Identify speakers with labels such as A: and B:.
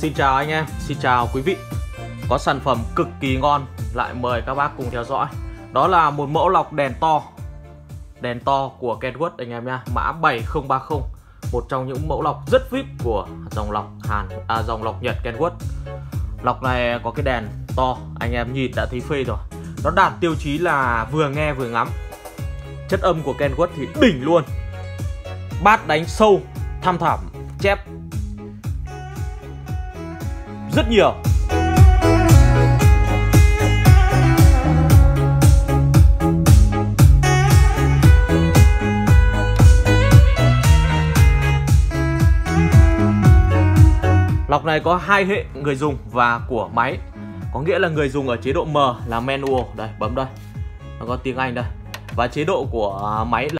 A: Xin chào anh em, xin chào quý vị. Có sản phẩm cực kỳ ngon Lại mời các bác cùng theo dõi. Đó là một mẫu lọc đèn to. Đèn to của Kenwood anh em nha Mã 7030 Một trong những mẫu lọc rất VIP của dòng lọc Hàn à, dòng lọc Nhật Kenwood Lọc này có cái đèn to Anh em nhìn đã thấy phê rồi. Nó đạt tiêu chí là vừa nghe vừa ngắm. Chất âm của Kenwood thì đỉnh luôn. Bát đánh sâu Thăm thẳm Chép rất nhiều. Lọc này có hai hệ người dùng và của máy. Có nghĩa là người dùng ở chế độ M là manual. Đây, bấm đây. Nó có tiếng Anh đây. Và chế độ của máy là